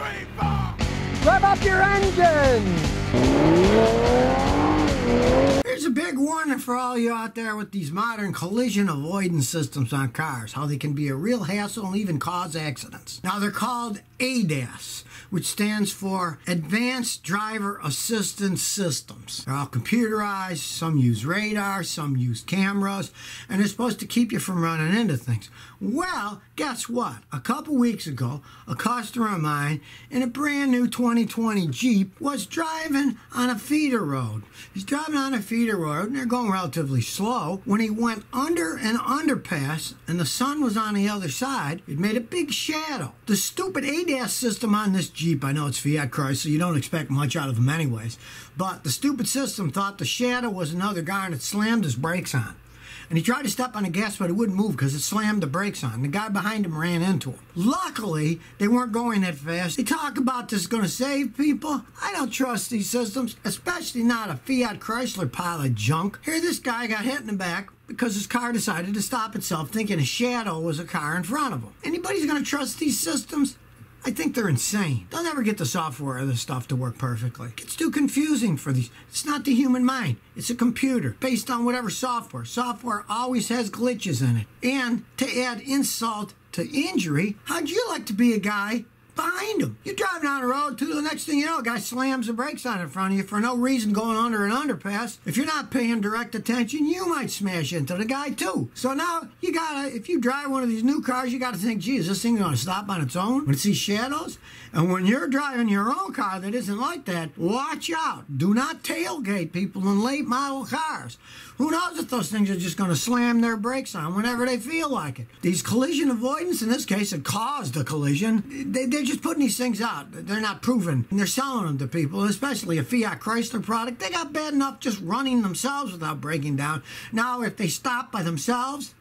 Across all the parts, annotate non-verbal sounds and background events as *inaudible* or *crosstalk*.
three, four. Rev up your engine! Here's a big warning for all you out there with these modern collision avoidance systems on cars, how they can be a real hassle and even cause accidents. Now, they're called ADAS, which stands for Advanced Driver Assistance Systems. They're all computerized, some use radar, some use cameras, and they're supposed to keep you from running into things. Well, guess what? A couple weeks ago, a customer of mine in a brand new 2020 Jeep was driving on a feeder road. He's driving on a feeder road and they're going relatively slow. When he went under an underpass and the sun was on the other side, it made a big shadow. The stupid ADAS system on this Jeep, I know it's Fiat Chrysler, so you don't expect much out of them anyways, but the stupid system thought the shadow was another guy and it slammed his brakes on and he tried to step on the gas, but it wouldn't move because it slammed the brakes on. The guy behind him ran into him. Luckily, they weren't going that fast. They talk about this is going to save people. I don't trust these systems, especially not a Fiat Chrysler pile of junk. Here, this guy got hit in the back because his car decided to stop itself thinking a shadow was a car in front of him. Anybody's going to trust these systems? I think they're insane. They'll never get the software or the stuff to work perfectly. It's too confusing for these. It's not the human mind. It's a computer based on whatever software. Software always has glitches in it. And to add insult to injury, how'd you like to be a guy behind him. You're driving down the road, too. The next thing you know, a guy slams the brakes on in front of you for no reason going under an underpass. If you're not paying direct attention, you might smash into the guy, too. So now you gotta, if you drive one of these new cars, you gotta think, geez, this thing gonna stop on its own when it sees shadows? And when you're driving your own car that isn't like that, watch out. Do not tailgate people in late model cars. Who knows if those things are just going to slam their brakes on whenever they feel like it? These collision avoidance, in this case, it caused a collision. They, they're just putting these things out. They're not proven. And they're selling them to people, especially a Fiat Chrysler product. They got bad enough just running themselves without breaking down. Now, if they stop by themselves,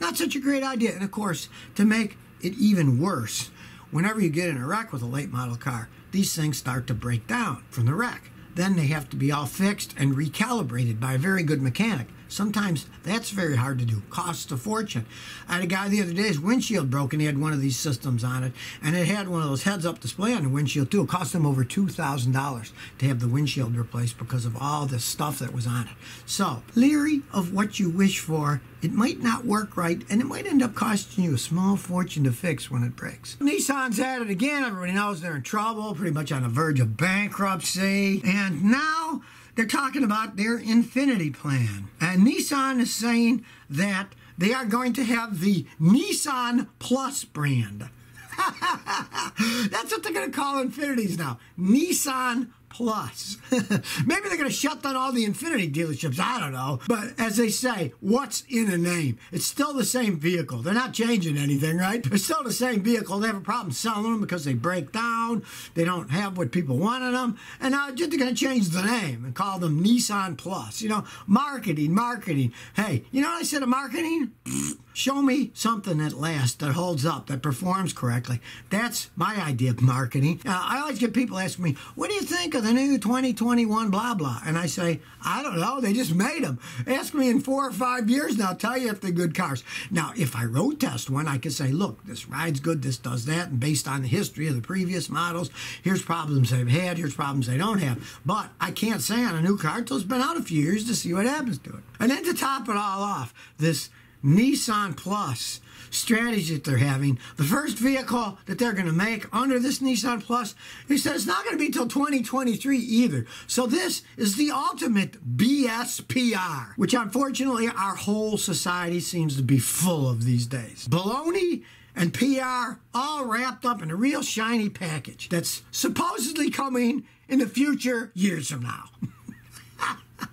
not such a great idea. And of course, to make it even worse, whenever you get in a wreck with a late model car, these things start to break down from the wreck. Then they have to be all fixed and recalibrated by a very good mechanic. Sometimes that's very hard to do, costs a fortune. I had a guy the other day, his windshield broke, and he had one of these systems on it, and it had one of those heads up display on the windshield too. It cost him over $2,000 to have the windshield replaced because of all the stuff that was on it. So, leery of what you wish for, it might not work right, and it might end up costing you a small fortune to fix when it breaks. Nissan's at it again. Everybody knows they're in trouble, pretty much on the verge of bankruptcy, and now they're talking about their Infiniti plan. And Nissan is saying that they are going to have the Nissan Plus brand. *laughs* That's what they're going to call Infinitis now. Nissan Plus. *laughs* Maybe they're going to shut down all the Infiniti dealerships. I don't know. But as they say, what's in a name? It's still the same vehicle. They're not changing anything, right? It's still the same vehicle. They have a problem selling them because they break down. They don't have what people want in them. And now they're going to change the name and call them Nissan Plus. You know, marketing, marketing. Hey, you know what I said of marketing? *laughs* Show me something at last that holds up, that performs correctly. That's my idea of marketing. Uh, I always get people asking me, what do you think of the new 2021 blah blah? And I say, I don't know. They just made them. Ask me in four or five years and I'll tell you if they're good cars. Now, if I road test one, I can say, look, this ride's good, this does that. And based on the history of the previous models, here's problems they've had, here's problems they don't have. But I can't say on a new car until it's been out a few years to see what happens to it. And then to top it all off, this Nissan Plus strategy that they're having. The first vehicle that they're going to make under this Nissan Plus, he said it's not going to be until 2023 either. So this is the ultimate BSPR, which unfortunately our whole society seems to be full of these days. Baloney and PR all wrapped up in a real shiny package that's supposedly coming in the future years from now. *laughs*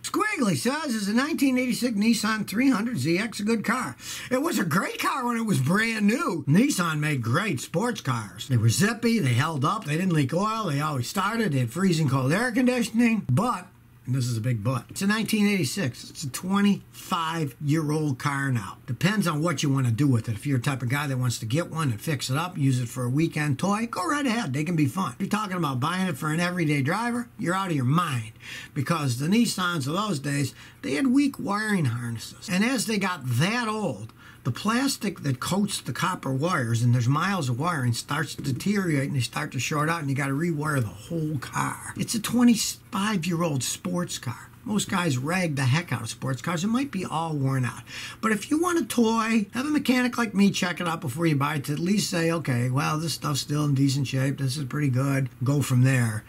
Squiggly says, is a 1986 Nissan 300ZX a good car? It was a great car when it was brand new. Nissan made great sports cars. They were zippy, they held up, they didn't leak oil, they always started, they had freezing cold air conditioning, but and this is a big but. It's a 1986. It's a 25 year old car now. Depends on what you want to do with it. If you're the type of guy that wants to get one and fix it up, use it for a weekend toy, go right ahead. They can be fun. If you're talking about buying it for an everyday driver, you're out of your mind because the Nissans of those days, they had weak wiring harnesses. And as they got that old, the plastic that coats the copper wires, and there's miles of wiring, starts to deteriorate and they start to short out, and you got to rewire the whole car. It's a 25 year old sports car. Most guys rag the heck out of sports cars. It might be all worn out. But if you want a toy, have a mechanic like me check it out before you buy it to at least say, okay, well, this stuff's still in decent shape. This is pretty good. Go from there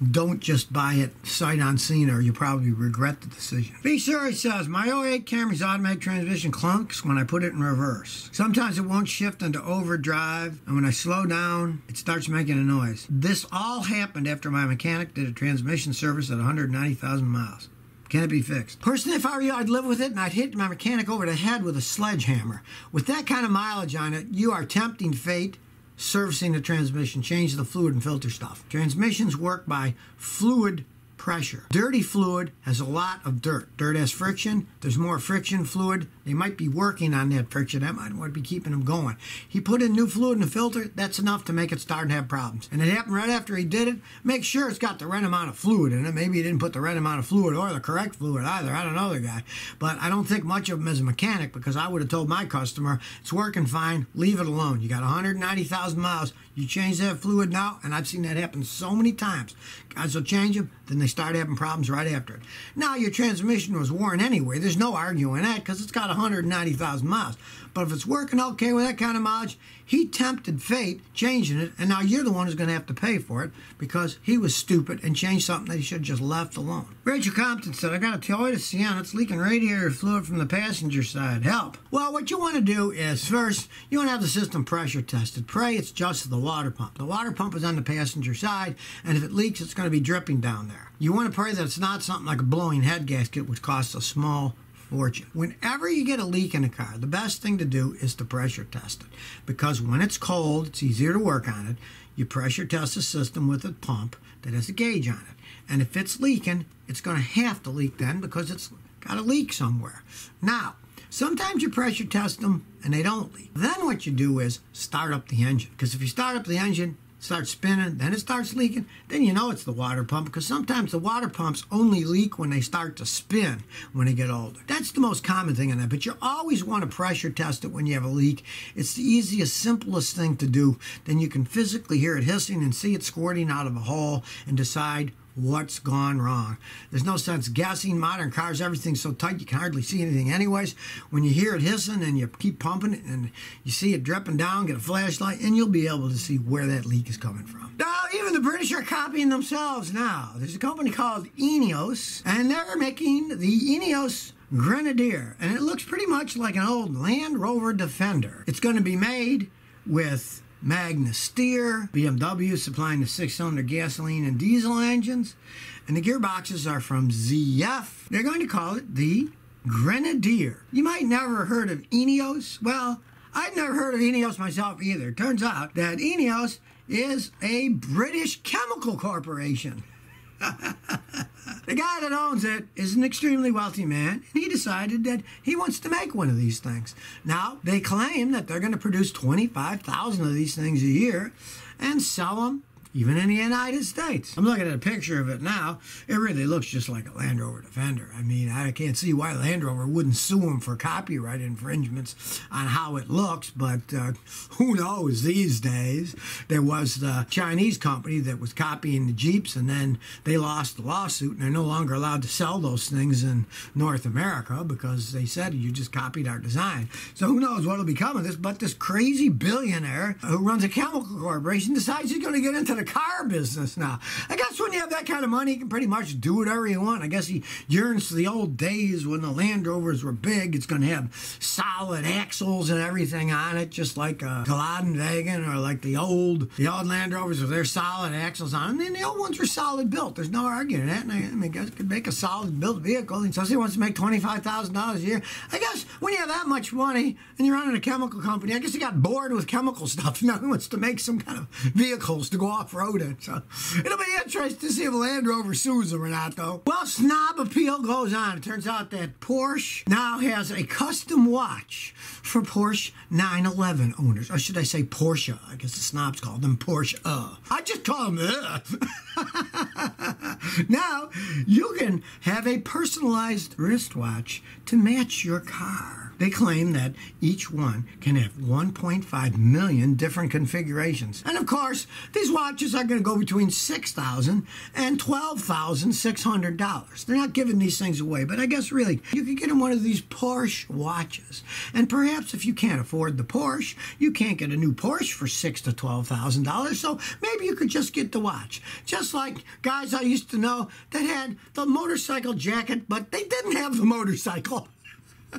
don't just buy it sight unseen or you probably regret the decision. B. Surrey says, My 08 Camry's automatic transmission clunks when I put it in reverse. Sometimes it won't shift into overdrive, and when I slow down, it starts making a noise. This all happened after my mechanic did a transmission service at 190,000 miles. Can it be fixed? Personally, if I were you, I'd live with it and I'd hit my mechanic over the head with a sledgehammer. With that kind of mileage on it, you are tempting fate servicing the transmission, change the fluid and filter stuff. Transmissions work by fluid pressure. Dirty fluid has a lot of dirt. Dirt has friction. There's more friction fluid. They might be working on that friction. That might be keeping them going. He put in new fluid in the filter. That's enough to make it start and have problems. And it happened right after he did it. Make sure it's got the right amount of fluid in it. Maybe he didn't put the right amount of fluid or the correct fluid either. I don't know the guy. But I don't think much of him as a mechanic because I would have told my customer, it's working fine. Leave it alone. You got 190,000 miles. You change that fluid now, and I've seen that happen so many times. Guys will change them, then they start having problems right after it. Now, your transmission was worn anyway. There's no arguing that because it's got 190,000 miles. But if it's working okay with that kind of mileage, he tempted fate changing it, and now you're the one who's going to have to pay for it because he was stupid and changed something that he should have just left alone. Rachel Compton said, I got a Toyota Sienna. It's leaking radiator fluid from the passenger side. Help. Well, what you want to do is first, you want to have the system pressure tested. Pray it's just the water pump. The water pump is on the passenger side, and if it leaks, it's going to be dripping down there. You want to pray that it's not something like a blowing head gasket, which costs a small fortune. Whenever you get a leak in a car, the best thing to do is to pressure test it because when it's cold, it's easier to work on it. You pressure test the system with a pump that has a gauge on it. And if it's leaking, it's going to have to leak then because it's got a leak somewhere. Now, sometimes you pressure test them and they don't leak. Then what you do is start up the engine because if you start up the engine, starts spinning, then it starts leaking, then you know it's the water pump because sometimes the water pumps only leak when they start to spin when they get older. That's the most common thing in that, but you always want to pressure test it when you have a leak. It's the easiest, simplest thing to do. Then you can physically hear it hissing and see it squirting out of a hole and decide what's gone wrong. There's no sense guessing. Modern cars, everything's so tight you can hardly see anything anyways. When you hear it hissing and you keep pumping it and you see it dripping down, get a flashlight, and you'll be able to see where that leak is coming from. Now, even the British are copying themselves now. There's a company called Ineos, and they're making the Ineos Grenadier, and it looks pretty much like an old Land Rover Defender. It's going to be made with Magna Steyr, BMW supplying the six cylinder gasoline and diesel engines, and the gearboxes are from ZF. They're going to call it the Grenadier. You might never heard of Ineos. Well, I'd never heard of Ineos myself either. Turns out that Ineos is a British chemical corporation. The guy that owns it is an extremely wealthy man, and he decided that he wants to make one of these things. Now, they claim that they're going to produce 25,000 of these things a year and sell them even in the United States. I'm looking at a picture of it now. It really looks just like a Land Rover Defender. I mean, I can't see why Land Rover wouldn't sue them for copyright infringements on how it looks, but uh, who knows these days? There was the Chinese company that was copying the Jeeps, and then they lost the lawsuit, and they're no longer allowed to sell those things in North America because they said you just copied our design. So who knows what'll become of this? But this crazy billionaire who runs a chemical corporation decides he's going to get into the car business now. I guess when you have that kind of money, you can pretty much do whatever you want. I guess he yearns to the old days when the Land Rovers were big. It's going to have solid axles and everything on it, just like uh, a Wagen or like the old the old Land Rovers with their solid axles on them. And the old ones were solid built. There's no arguing that. And I, I mean, guys could make a solid built vehicle. And so he wants to make twenty-five thousand dollars a year. I guess when you have that much money and you're running a chemical company, I guess he got bored with chemical stuff. *laughs* Now he wants to make some kind of vehicles to go off road in. So it'll be interesting to see if Land Rover sues him or not, though. Well, snob appeal goes on. It turns out that Porsche now has a custom watch for Porsche 911 owners. Or should I say Porsche? I guess the snobs call them Porsche. Uh. I just call them uh. *laughs* now, you can have a personalized wristwatch to match your car. They claim that each one can have 1.5 million different configurations. And of course, these watches are going to go between $6,000 and $12,600. They're not giving these things away, but I guess really, you could get them one of these Porsche watches. And perhaps if you can't afford the Porsche, you can't get a new Porsche for six to $12,000. So maybe you could just get the watch. Just like guys I used to know that had the motorcycle jacket, but they didn't have the motorcycle. *laughs*